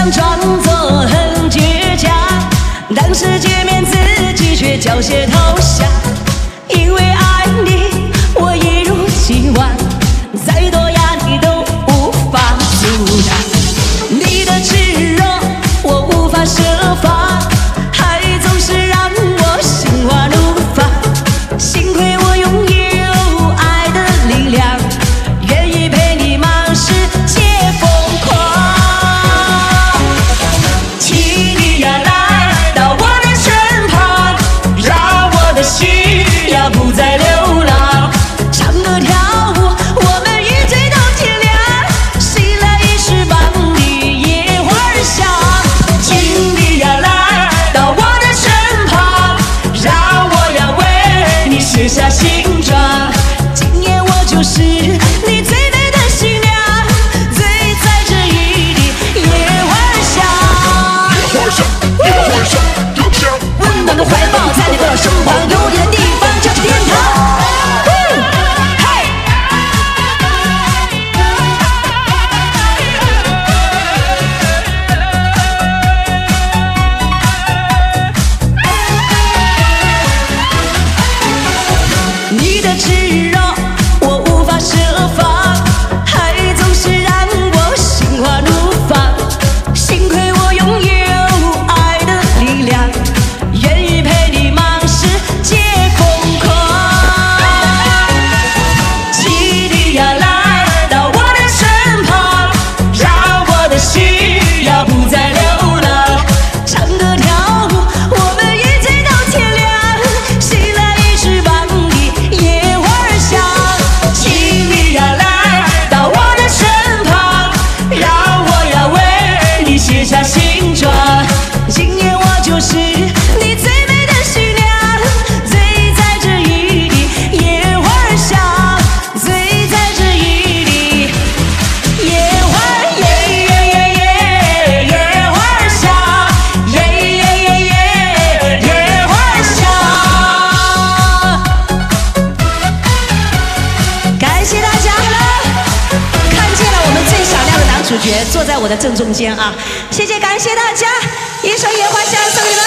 想装作很倔强，但是见面自己却缴械投降，因为爱。觉坐在我的正中间啊，谢谢，感谢大家，一首《野花香》送给你们。